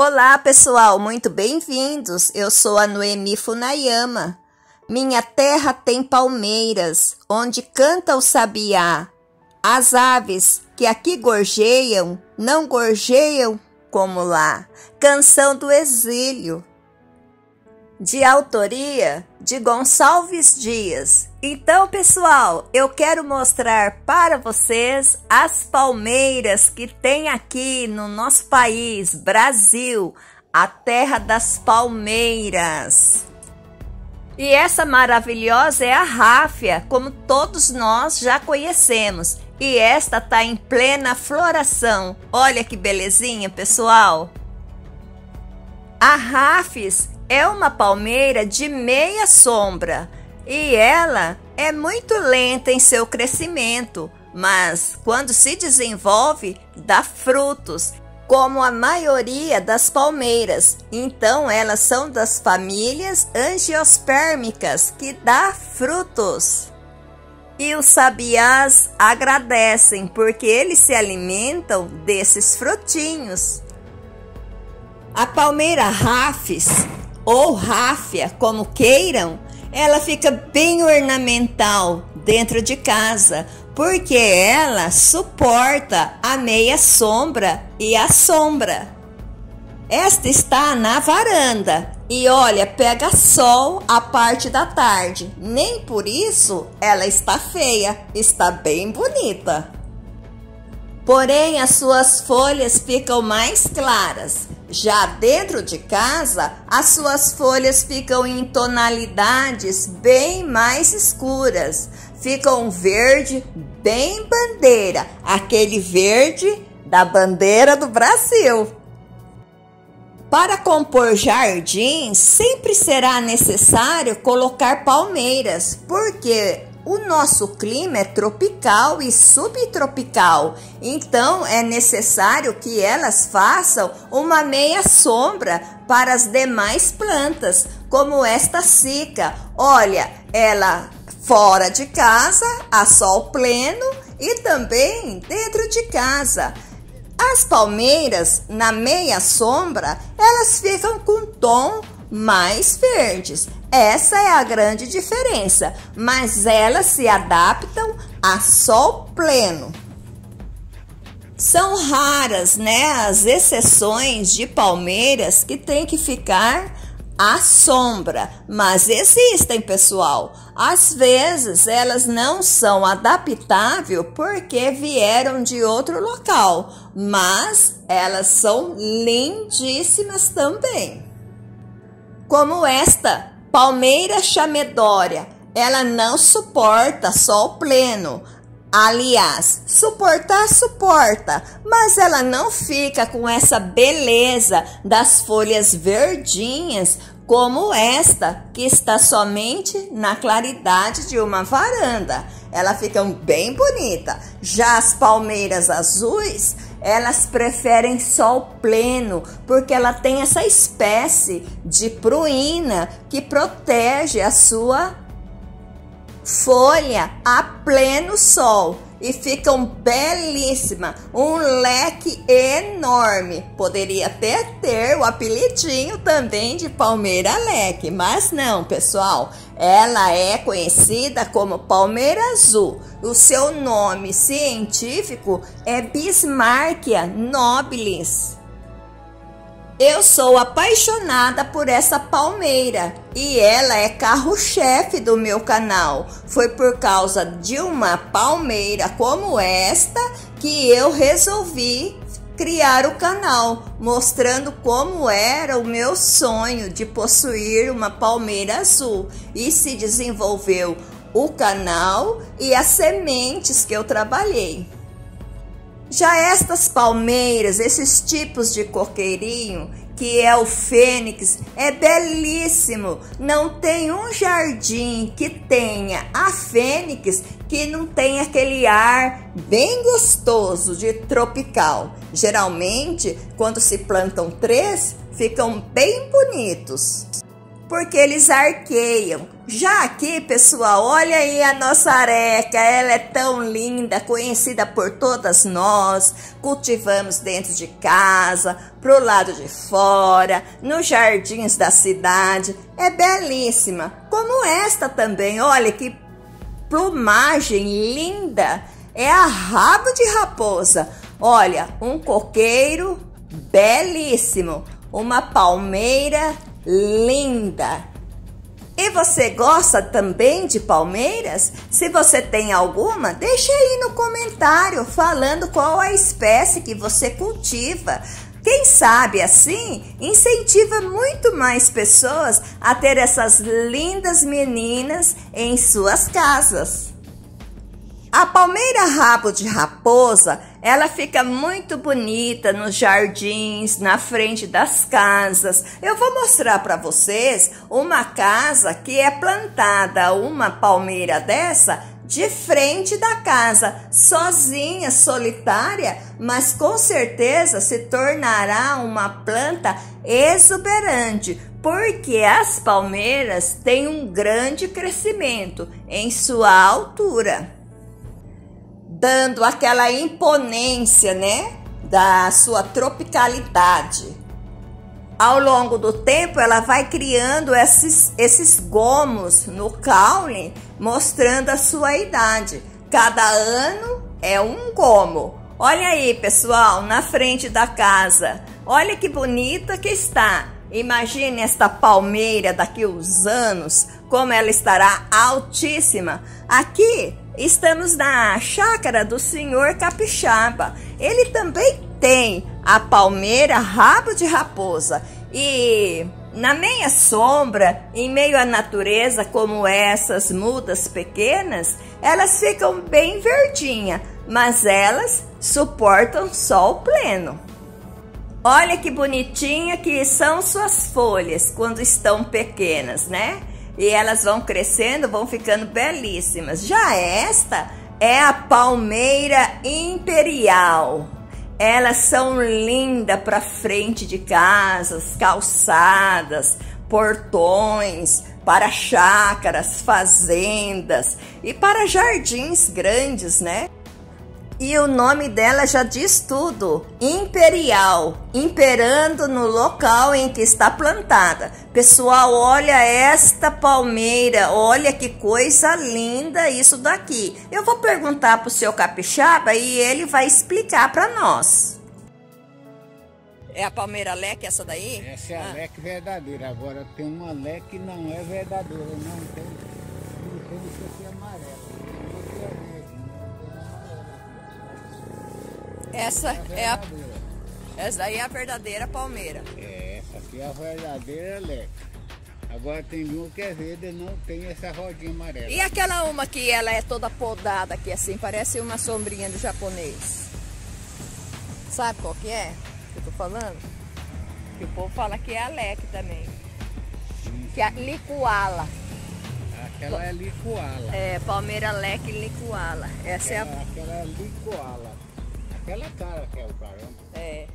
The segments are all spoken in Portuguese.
Olá, pessoal, muito bem-vindos. Eu sou a Noemi Funayama. Minha terra tem palmeiras, onde canta o sabiá. As aves que aqui gorjeiam, não gorjeiam como lá. Canção do exílio. De autoria de Gonçalves Dias. Então, pessoal, eu quero mostrar para vocês as palmeiras que tem aqui no nosso país, Brasil, a terra das palmeiras. E essa maravilhosa é a ráfia, como todos nós já conhecemos. E esta tá em plena floração. Olha que belezinha, pessoal. A rafis é uma palmeira de meia sombra e ela é muito lenta em seu crescimento, mas quando se desenvolve, dá frutos, como a maioria das palmeiras. Então, elas são das famílias angiospermicas que dá frutos. E os sabiás agradecem porque eles se alimentam desses frutinhos. A palmeira rafis ou ráfia, como queiram, ela fica bem ornamental dentro de casa, porque ela suporta a meia sombra e a sombra. Esta está na varanda e olha, pega sol a parte da tarde. Nem por isso ela está feia, está bem bonita. Porém, as suas folhas ficam mais claras. Já dentro de casa, as suas folhas ficam em tonalidades bem mais escuras. Ficam verde bem bandeira, aquele verde da bandeira do Brasil. Para compor jardim, sempre será necessário colocar palmeiras, porque o nosso clima é tropical e subtropical, então é necessário que elas façam uma meia sombra para as demais plantas, como esta cica. Olha, ela fora de casa, a sol pleno e também dentro de casa. As palmeiras, na meia sombra, elas ficam com tom mais verdes. Essa é a grande diferença, mas elas se adaptam a sol pleno. São raras, né, as exceções de palmeiras que tem que ficar à sombra, mas existem, pessoal. Às vezes elas não são adaptáveis porque vieram de outro local, mas elas são lindíssimas também. Como esta palmeira chamedória, ela não suporta sol pleno. Aliás, suportar suporta, mas ela não fica com essa beleza das folhas verdinhas como esta que está somente na claridade de uma varanda. Ela fica bem bonita. Já as palmeiras azuis, elas preferem sol pleno, porque ela tem essa espécie de pruína que protege a sua folha a pleno sol e ficam belíssima, um leque enorme. Poderia até ter o apelidinho também de palmeira leque, mas não, pessoal. Ela é conhecida como palmeira azul. O seu nome científico é Bismarckia nobilis. Eu sou apaixonada por essa palmeira e ela é carro-chefe do meu canal. Foi por causa de uma palmeira como esta que eu resolvi criar o canal, mostrando como era o meu sonho de possuir uma palmeira azul e se desenvolveu o canal e as sementes que eu trabalhei. Já estas palmeiras, esses tipos de coqueirinho, que é o fênix, é belíssimo. Não tem um jardim que tenha a fênix que não tenha aquele ar bem gostoso de tropical. Geralmente, quando se plantam três, ficam bem bonitos, porque eles arqueiam Já aqui, pessoal, olha aí a nossa areca, ela é tão linda, conhecida por todas nós. Cultivamos dentro de casa, pro lado de fora, nos jardins da cidade. É belíssima, como esta também. Olha que plumagem linda. É a rabo de raposa. Olha, um coqueiro belíssimo, uma palmeira linda. E você gosta também de palmeiras? Se você tem alguma, deixa aí no comentário falando qual a espécie que você cultiva. Quem sabe assim incentiva muito mais pessoas a ter essas lindas meninas em suas casas. A palmeira rabo de raposa, ela fica muito bonita nos jardins, na frente das casas. Eu vou mostrar para vocês uma casa que é plantada uma palmeira dessa de frente da casa, sozinha, solitária, mas com certeza se tornará uma planta exuberante, porque as palmeiras têm um grande crescimento em sua altura dando aquela imponência, né, da sua tropicalidade. Ao longo do tempo, ela vai criando esses, esses gomos no caule, mostrando a sua idade. Cada ano é um gomo. Olha aí, pessoal, na frente da casa. Olha que bonita que está. Imagine esta palmeira daqui uns anos, como ela estará altíssima. Aqui Estamos na chácara do senhor Capixaba. Ele também tem a palmeira rabo de raposa. E na meia sombra, em meio à natureza como essas mudas pequenas, elas ficam bem verdinha, mas elas suportam sol pleno. Olha que bonitinha que são suas folhas quando estão pequenas, né? E elas vão crescendo, vão ficando belíssimas. Já esta é a palmeira imperial. Elas são lindas para frente de casas, calçadas, portões, para chácaras, fazendas e para jardins grandes, né? E o nome dela já diz tudo: imperial, imperando no local em que está plantada. Pessoal, olha esta palmeira, olha que coisa linda isso daqui. Eu vou perguntar para o seu capixaba e ele vai explicar para nós. É a palmeira leque essa daí? Essa é a ah. leque verdadeira. Agora tem uma leque que não é verdadeira, não tem. Essa é a. Essa daí é a verdadeira palmeira. É, essa aqui é a verdadeira leque. Agora tem uma que é verde não tem essa rodinha amarela. E aquela uma que ela é toda podada aqui assim, parece uma sombrinha do japonês. Sabe qual que é? Que eu tô falando? Que o povo fala que é a leque também. Sim. Que é a licuala. Aquela é licuala. É, palmeira leque licuala. Essa aquela, é a... Aquela é licuala. Aquela cara que é o caramba. É.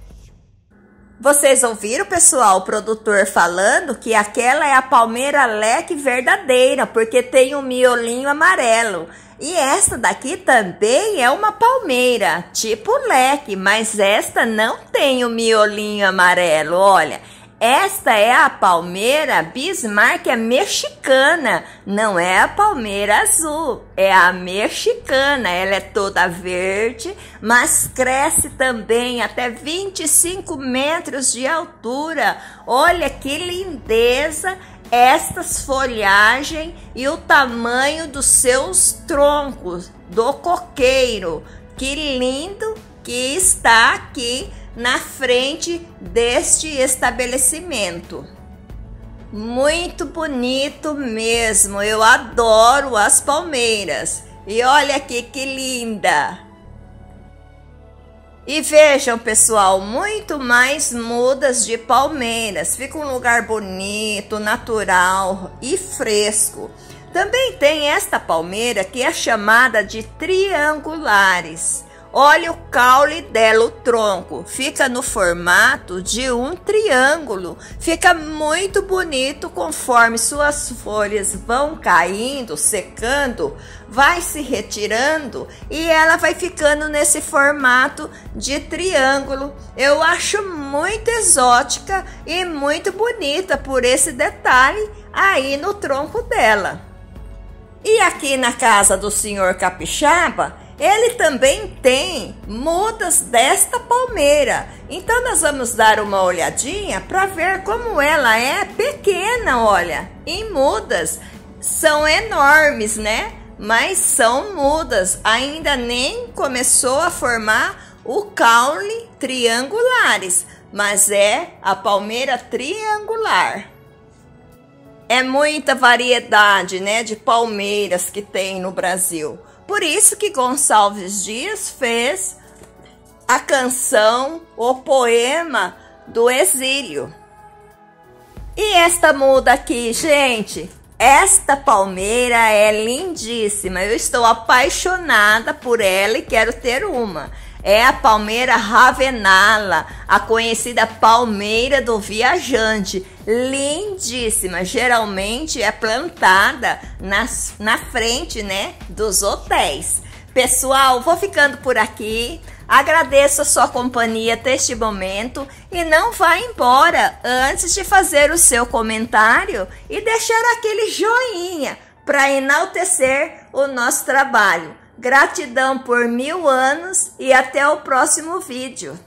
Vocês ouviram, pessoal, o produtor falando que aquela é a palmeira leque verdadeira, porque tem um miolinho amarelo. E esta daqui também é uma palmeira, tipo leque, mas esta não tem o miolinho amarelo, olha. Esta é a palmeira Bismarck é mexicana, não é a palmeira azul, é a mexicana. Ela é toda verde, mas cresce também até 25 metros de altura. Olha que lindeza estas folhagens e o tamanho dos seus troncos do coqueiro. Que lindo que está aqui na frente deste estabelecimento. Muito bonito mesmo, eu adoro as palmeiras. E olha aqui que linda! E vejam, pessoal, muito mais mudas de palmeiras. Fica um lugar bonito, natural e fresco. Também tem esta palmeira que é chamada de triangulares. Olha o caule dela, o tronco. Fica no formato de um triângulo. Fica muito bonito conforme suas folhas vão caindo, secando, vai se retirando e ela vai ficando nesse formato de triângulo. Eu acho muito exótica e muito bonita por esse detalhe aí no tronco dela. E aqui na casa do senhor Capixaba, ele também tem mudas desta palmeira. Então nós vamos dar uma olhadinha para ver como ela é pequena, olha. Em mudas são enormes, né? Mas são mudas, ainda nem começou a formar o caule triangulares, mas é a palmeira triangular. É muita variedade, né, de palmeiras que tem no Brasil. Por isso que Gonçalves Dias fez a canção, o poema do exílio. E esta muda aqui, gente, esta palmeira é lindíssima. Eu estou apaixonada por ela e quero ter uma é a palmeira ravenala, a conhecida palmeira do viajante. Lindíssima, geralmente é plantada nas, na frente, né, dos hotéis. Pessoal, vou ficando por aqui. Agradeço a sua companhia neste momento e não vá embora antes de fazer o seu comentário e deixar aquele joinha para enaltecer o nosso trabalho. Gratidão por mil anos e até o próximo vídeo.